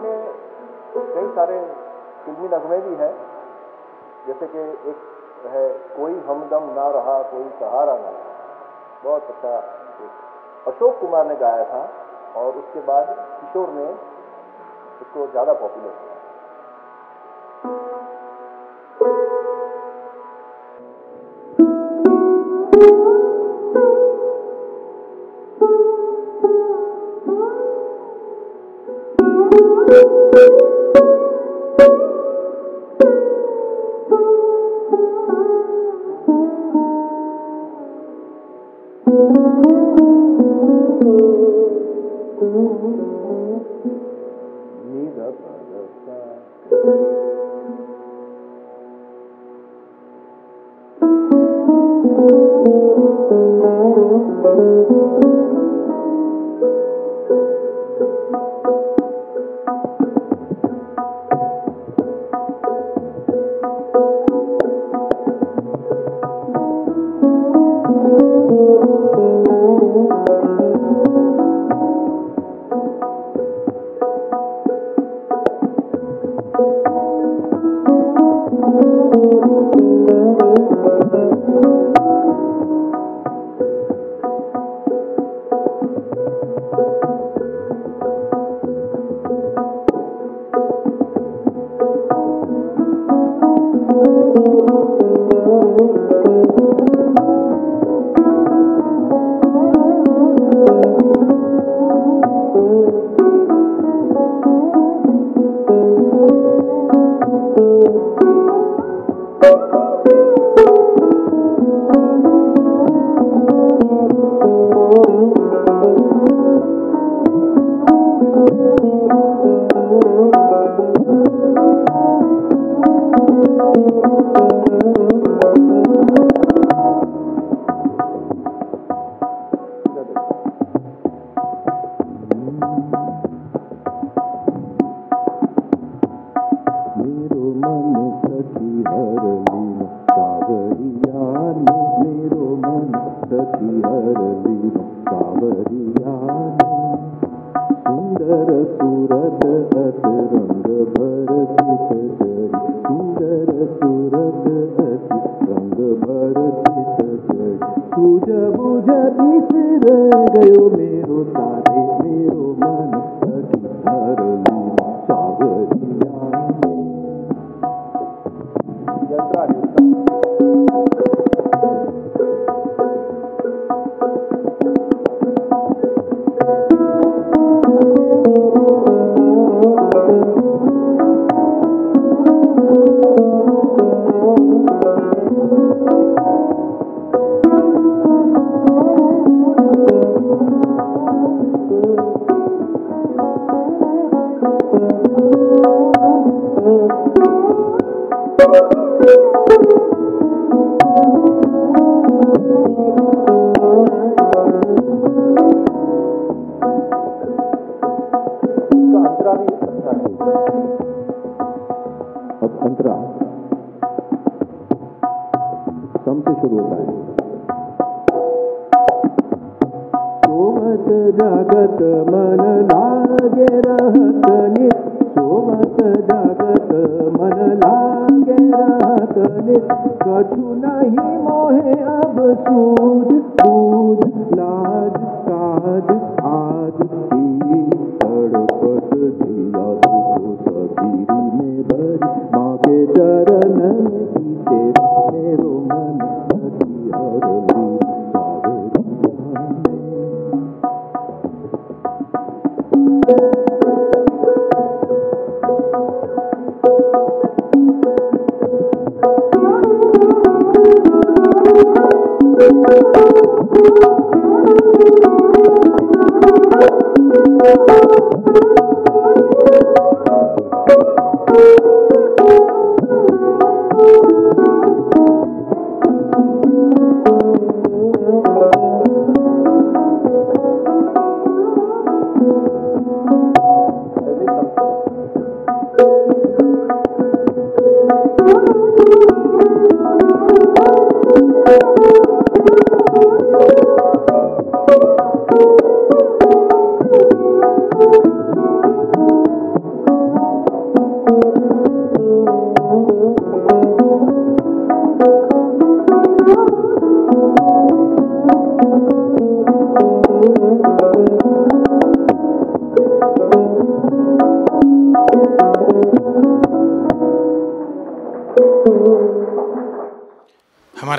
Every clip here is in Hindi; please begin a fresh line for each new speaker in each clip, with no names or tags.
में कई सारे फिल्मी नगमे भी हैं। जैसे कि एक है, कोई हमदम ना रहा, कोई सहारा ना रहा। बहुत अच्छा अशोक कुमार ने गाया था और उसके बाद किशोर ने उसको ज़्यादा पॉपुलर किया।
मेरो मेरो सारे मेरो मन। Thank you. कछु नहीं मोहे अब सूझ बूझ लाज काज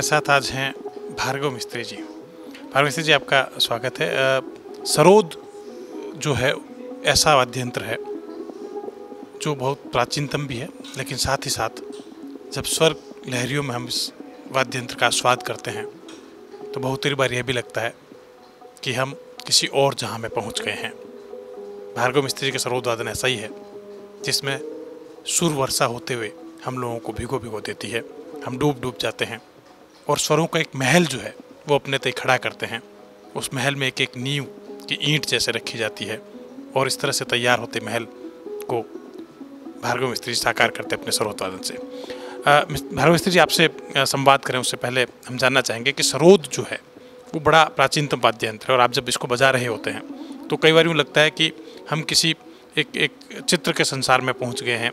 हमारे साथ आज हैं भार्गव मिस्त्री जी। भार्गव मिस्त्री जी, आपका स्वागत है। सरोद जो है, ऐसा वाद्य यंत्र है, जो बहुत प्राचीनतम भी है, लेकिन साथ ही साथ जब स्वर लहरियों में हम इस वाद्य यंत्र का स्वाद करते हैं तो बहुत ही बार यह भी लगता है कि हम किसी और जहाँ में पहुँच गए हैं। भार्गव मिस्त्री जी का सरोद वादन ऐसा ही है, जिसमें सुर वर्षा होते हुए हम लोगों को भिगो भिगो देती है। हम डूब डूब जाते हैं। और स्वरों का एक महल जो है, वो अपने तय खड़ा करते हैं। उस महल में एक एक नींव की ईंट जैसे रखी जाती है और इस तरह से तैयार होते महल को भार्गव मिस्त्री साकार करते अपने सरोदवादन से। भार्गव मिस्त्री जी, आपसे संवाद करें, उससे पहले हम जानना चाहेंगे कि सरोद जो है, वो बड़ा प्राचीनतम वाद्य यंत्र है और आप जब इसको बजा रहे होते हैं तो कई बार यूँ लगता है कि हम किसी एक एक चित्र के संसार में पहुँच गए हैं,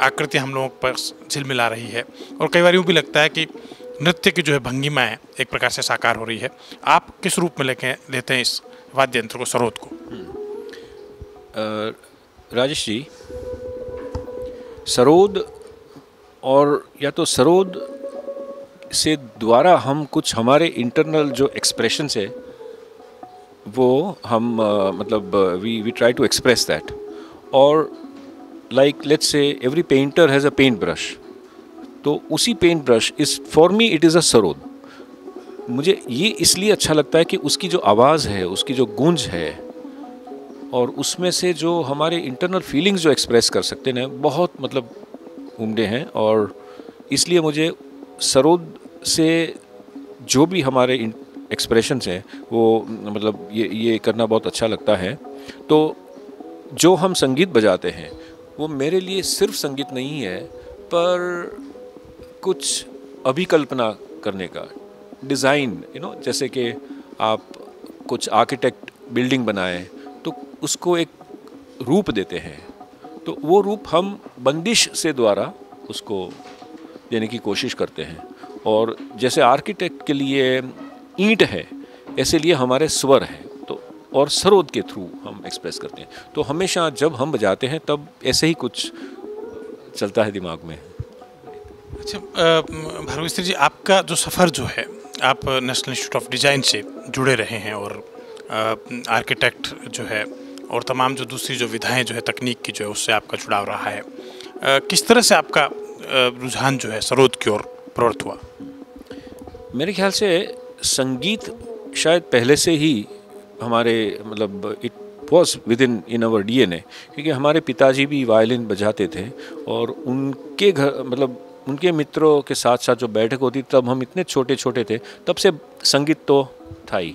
आकृति हम लोगों पर झिलमिला रही है और कई बार यूँ भी लगता है कि नृत्य की जो है भंगिमा है एक प्रकार से साकार हो रही है। आप किस रूप में लेके लेते हैं इस वाद्य यंत्र को? सरोद को
राजेश जी सरोद और या तो सरोद से द्वारा हम कुछ हमारे इंटरनल जो एक्सप्रेशन है वो हम uh, मतलब we we try to express that और like let's say every painter has a paint brush तो उसी paint brush is for me it is a sarod मुझे ये इसलिए अच्छा लगता है कि उसकी जो आवाज़ है, उसकी जो गूंज है, और उसमें से जो हमारे इंटरनल फीलिंग्स जो एक्सप्रेस कर सकते हैं, बहुत मतलब उमदे हैं, और इसलिए मुझे सरोद से जो भी हमारे एक्सप्रेशन हैं, वो मतलब ये ये करना बहुत अच्छा लगता है। तो जो हम संगीत बजाते हैं, वो मेरे लिए सिर्फ़ संगीत नहीं है, पर कुछ अभिकल्पना करने का, डिज़ाइन यू नो जैसे कि आप कुछ आर्किटेक्ट बिल्डिंग बनाएँ तो उसको एक रूप देते हैं। तो वो रूप हम बंदिश से द्वारा उसको देने की कोशिश करते हैं। और जैसे आर्किटेक्ट के लिए ईंट है, ऐसे लिए हमारे स्वर हैं तो और सरोद के थ्रू हम एक्सप्रेस करते हैं। तो हमेशा जब हम बजाते हैं, तब ऐसे ही कुछ चलता है दिमाग में।
अच्छा भार्गव जी आपका जो सफ़र जो है आप नेशनल इंस्टीट्यूट ऑफ़ डिज़ाइन से जुड़े रहे हैं और आर्किटेक्ट जो है और तमाम जो दूसरी जो विधाएँ जो है तकनीक की जो है उससे आपका जुड़ाव रहा है। आ, किस तरह से आपका रुझान जो है सरोद की ओर प्रवृत्त हुआ?
मेरे ख्याल से संगीत शायद पहले से ही हमारे मतलब it was with in in our the क्योंकि हमारे पिताजी भी वायलिन बजाते थे और उनके घर मतलब उनके मित्रों के साथ साथ जो बैठक होती तब हम इतने छोटे छोटे थे, तब से संगीत तो था ही।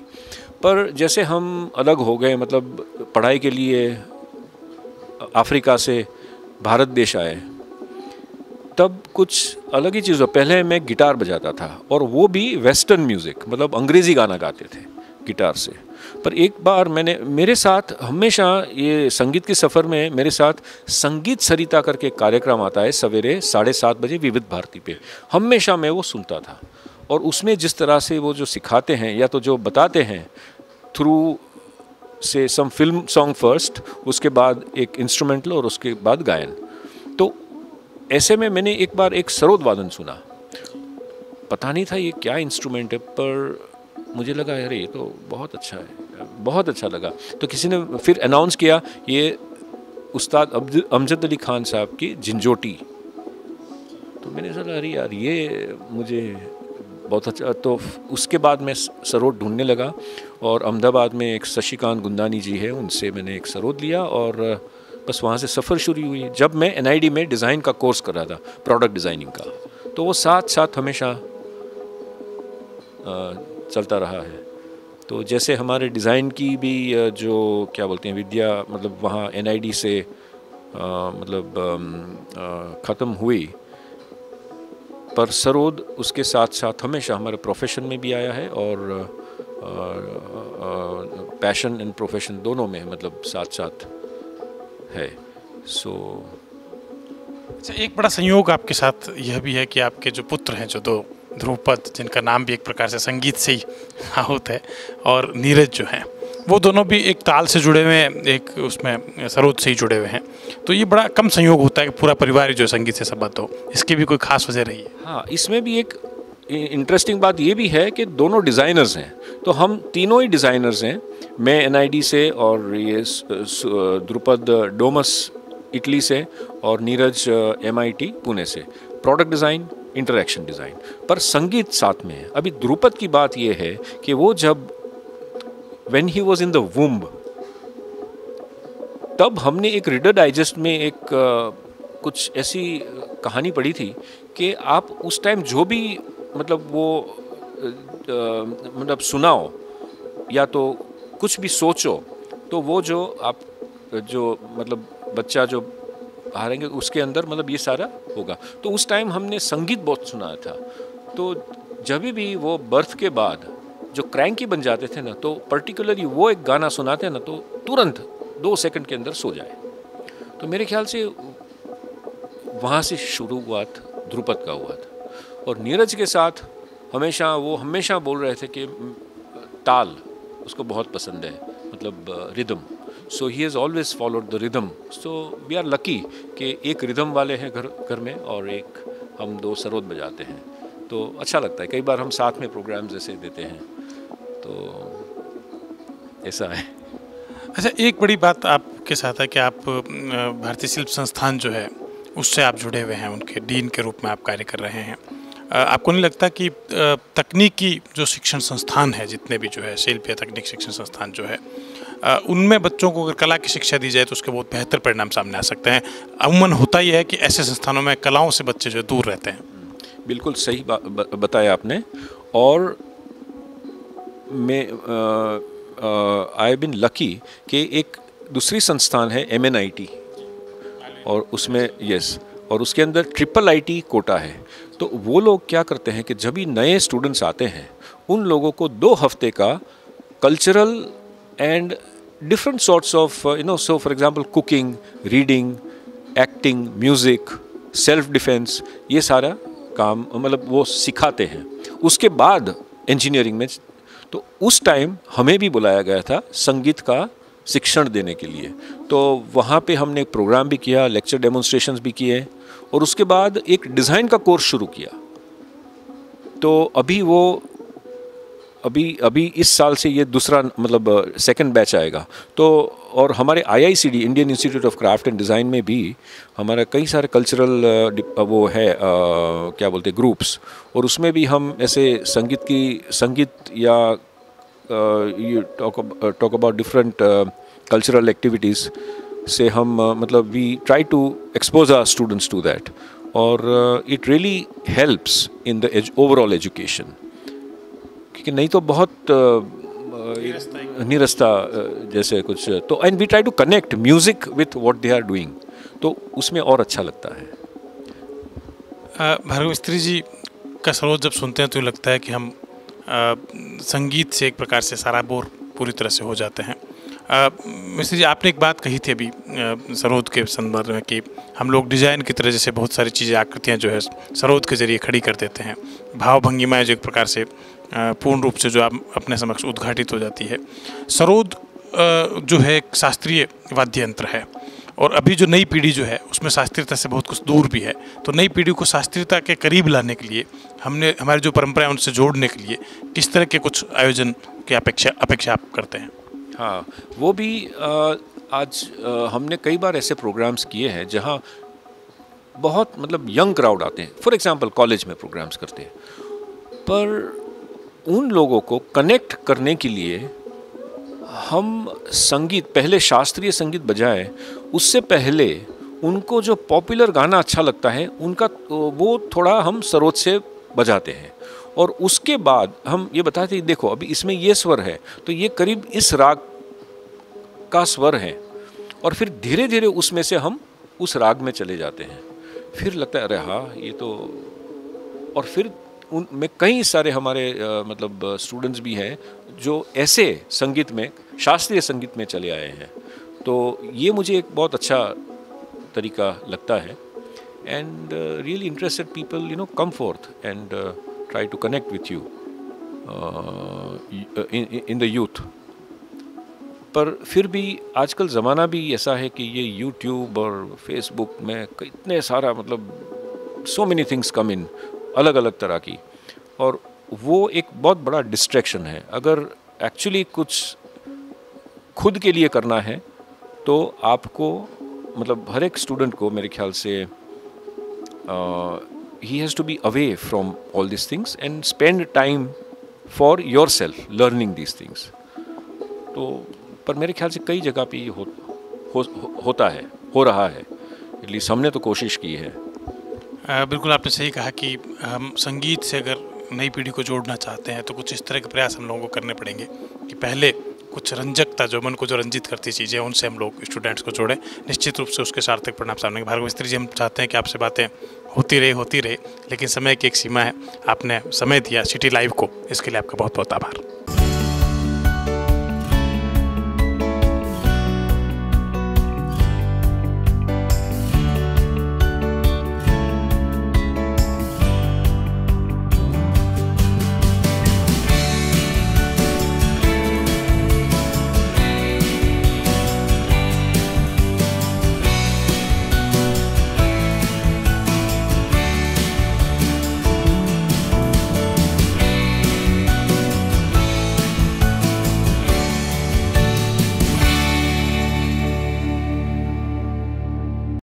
पर जैसे हम अलग हो गए मतलब पढ़ाई के लिए अफ्रीका से भारत देश आए, तब कुछ अलग ही चीज़, पहले मैं गिटार बजाता था और वो भी वेस्टर्न म्यूज़िक मतलब अंग्रेज़ी गाना गाते थे गिटार से। पर एक बार मैंने, मेरे साथ हमेशा ये संगीत के सफ़र में मेरे साथ संगीत सरिता करके कार्यक्रम आता है सवेरे साढ़े सात बजे विविध भारती पे। हमेशा मैं वो सुनता था। और उसमें जिस तरह से वो जो सिखाते हैं या तो जो बताते हैं थ्रू से सम फ़िल्म सॉन्ग फ़र्स्ट उसके बाद एक इंस्ट्रूमेंटल और उसके बाद गायन। तो ऐसे में मैंने एक बार एक सरोद वादन सुना। पता नहीं था ये क्या इंस्ट्रूमेंट है, पर मुझे लगा, अरे, ये तो बहुत अच्छा है। बहुत अच्छा लगा। तो किसी ने फिर अनाउंस किया, ये उस्ताद अमजद अली खान साहब की झिंझोटी। तो मैंने सोचा, अरे यार, ये मुझे बहुत अच्छा तो उसके बाद मैं सरोद ढूँढने लगा और अहमदाबाद में एक शशिकांत गुंदानी जी है, उनसे मैंने एक सरोद लिया और बस वहाँ से सफ़र शुरू हुई। जब मैं एनआईडी में डिज़ाइन का कोर्स कर रहा था प्रोडक्ट डिज़ाइनिंग का तो वो साथ साथ हमेशा चलता रहा है। तो जैसे हमारे डिज़ाइन की भी जो क्या बोलते हैं विद्या मतलब वहाँ एनआईडी से आ, मतलब ख़त्म हुई पर सरोद उसके साथ साथ हमेशा हमारे प्रोफेशन में भी आया है और पैशन एंड प्रोफेशन दोनों में मतलब साथ साथ है। सो
अच्छा एक बड़ा संयोग आपके साथ यह भी है कि आपके जो पुत्र हैं जो दो ध्रुवपद जिनका नाम भी एक प्रकार से संगीत से ही आहूत है, और नीरज जो हैं, वो दोनों भी एक ताल से जुड़े हुए हैं, एक उसमें सरोद से ही जुड़े हुए हैं। तो ये बड़ा कम संयोग होता है कि पूरा परिवार जो संगीत से संबद्ध हो। इसकी भी कोई खास वजह रही है?
हाँ इसमें भी एक इंटरेस्टिंग बात ये भी है कि दोनों डिज़ाइनर्स हैं। तो हम तीनों ही डिज़ाइनर्स हैं। मैं एनआईडी से और ये द्रुपद डोमस इटली से और नीरज एमआईटी पुणे से। Product design interaction design. पर संगीत साथ में है। अभी द्रुपद की बात यह है कि वो जब when he was in the womb तब हमने एक रीडर डाइजेस्ट में एक आ, कुछ ऐसी कहानी पढ़ी थी कि आप उस टाइम जो भी मतलब वो आ, मतलब सुनाओ या तो कुछ भी सोचो तो वो जो आप जो मतलब बच्चा जो हारेंगे, उसके अंदर मतलब ये सारा होगा। तो उस टाइम हमने संगीत बहुत सुना था। तो जब भी वो बर्थ के बाद जो क्रैंकी बन जाते थे ना तो पर्टिकुलरली वो एक गाना सुनाते ना तो तुरंत दो सेकंड के अंदर सो जाए। तो मेरे ख्याल से वहाँ से शुरुआत ध्रुपद का हुआ था। और नीरज के साथ हमेशा, वो हमेशा बोल रहे थे कि, ताल, उसको बहुत पसंद है मतलब rhythm so he has always followed the rhythm so we are lucky कि एक रिदम वाले हैं घर घर में और एक हम दो सरोद बजाते हैं। तो अच्छा लगता है। कई बार हम साथ में प्रोग्राम जैसे देते हैं। तो ऐसा है।
अच्छा एक बड़ी बात आपके साथ है कि आप भारतीय शिल्प संस्थान जो है, उससे आप जुड़े हुए हैं। उनके डीन के रूप में आप कार्य कर रहे हैं। आपको नहीं लगता कि तकनीकी जो शिक्षण संस्थान है, जितने भी जो है, शिल्प या तकनीक शिक्षण संस्थान जो है उनमें बच्चों को अगर कला की शिक्षा दी जाए तो उसके बहुत बेहतर परिणाम सामने आ सकते हैं। अमूमन होता ही है कि ऐसे संस्थानों में कलाओं से बच्चे जो दूर रहते हैं।
बिल्कुल सही बताया आपने। और मैं आई बिन लकी कि एक दूसरी संस्थान है एमएनआईटी और उसमें यस और उसके अंदर ट्रिपल आईटी कोटा है। तो वो लोग क्या करते हैं कि जब भी नए स्टूडेंट्स आते हैं, उन लोगों को दो हफ़्ते का cultural and different sorts of you know so for example cooking reading acting music self defence ये सारा काम मतलब वो सिखाते हैं। उसके बाद इंजीनियरिंग में तो उस टाइम हमें भी बुलाया गया था संगीत का शिक्षण देने के लिए। तो वहाँ पे हमने प्रोग्राम भी किया लेक्चर डेमोन्स्ट्रेशन भी किए और उसके बाद एक डिज़ाइन का कोर्स शुरू किया। तो अभी वो अभी अभी इस साल से ये दूसरा मतलब सेकंड बैच आएगा। तो और हमारे IICD Indian Institute of Craft and Design में भी हमारा कई सारे कल्चरल वो है आ, क्या बोलते ग्रुप्स और उसमें भी हम ऐसे संगीत की संगीत या you talk about different cultural activities से हम मतलब we try to expose our students to that और it really helps in the overall education क्योंकि नहीं तो बहुत निरस्ता जैसे कुछ तो and we try to connect music with what they are doing तो उसमें और अच्छा लगता है।
भार्गव स्त्री जी का सरोज जब सुनते हैं तो लगता है कि हम आ, संगीत से एक प्रकार से सारा बोर पूरी तरह से हो जाते हैं। मिश्र जी आपने एक बात कही थी अभी सरोद के संदर्भ में कि हम लोग डिज़ाइन की तरह जैसे बहुत सारी चीज़ें आकृतियाँ जो है सरोद के ज़रिए खड़ी कर देते हैं। भाव भंगिमाएँ जो एक प्रकार से पूर्ण रूप से जो आप अपने समक्ष उद्घाटित हो जाती है। सरोद जो है एक शास्त्रीय वाद्य यंत्र है और अभी जो नई पीढ़ी जो है उसमें शास्त्रीयता से बहुत कुछ दूर भी है। तो नई पीढ़ी को शास्त्रीयता के करीब लाने के लिए हमने हमारी जो परंपरा है उनसे जोड़ने के लिए किस तरह के कुछ आयोजन की अपेक्षा अपेक्षा आप करते हैं?
हाँ वो भी आ, आज आ, हमने कई बार ऐसे प्रोग्राम्स किए हैं जहाँ बहुत मतलब यंग क्राउड आते हैं। फॉर एग्ज़ाम्पल कॉलेज में प्रोग्राम्स करते हैं। पर उन लोगों को कनेक्ट करने के लिए हम संगीत, पहले शास्त्रीय संगीत बजाएँ, उससे पहले उनको जो पॉपुलर गाना अच्छा लगता है, उनका वो थोड़ा हम सरोज से बजाते हैं। और उसके बाद हम ये बताते हैं, देखो, अभी इसमें ये स्वर है तो ये करीब इस राग का स्वर है, और फिर धीरे धीरे उसमें से हम उस राग में चले जाते हैं। फिर लगता है, अरे हाँ ये तो और फिर उनमें कई सारे हमारे मतलब स्टूडेंट्स भी हैं जो ऐसे संगीत में, शास्त्रीय संगीत में चले आए हैं। तो ये मुझे एक बहुत अच्छा तरीका लगता है। And really interested people you know come forth and try to connect with you in the youth पर फिर भी आजकल ज़माना भी ऐसा है कि ये यूट्यूब और फेसबुक में इतने सारा मतलब सो मेनी थिंग्स कम इन अलग अलग तरह की। और वो एक बहुत बड़ा डिस्ट्रैक्शन है। अगर एक्चुअली कुछ खुद के लिए करना है तो आपको मतलब हर एक स्टूडेंट को मेरे ख्याल से he has to be away from all this things and spend time for yourself learning this things तो पर मेरे ख्याल से कई जगह पे ये हो, हो, होता है हो रहा है। एटलीस्ट हमने तो कोशिश की है।
बिल्कुल आपने सही कहा कि हम संगीत से अगर नई पीढ़ी को जोड़ना चाहते हैं तो कुछ इस तरह के प्रयास हम लोगों को करने पड़ेंगे कि पहले कुछ रंजकता, जो मन को जो रंजित करती चीज़ें, उनसे हम लोग स्टूडेंट्स को जोड़ें। निश्चित रूप से उसके सार्थक परिणाम सामने भार्गव मिस्त्री जी, हम चाहते हैं कि आपसे बातें होती रही होती रही, लेकिन समय की एक सीमा है। आपने समय दिया सिटी लाइव को। इसके लिए आपका बहुत बहुत आभार।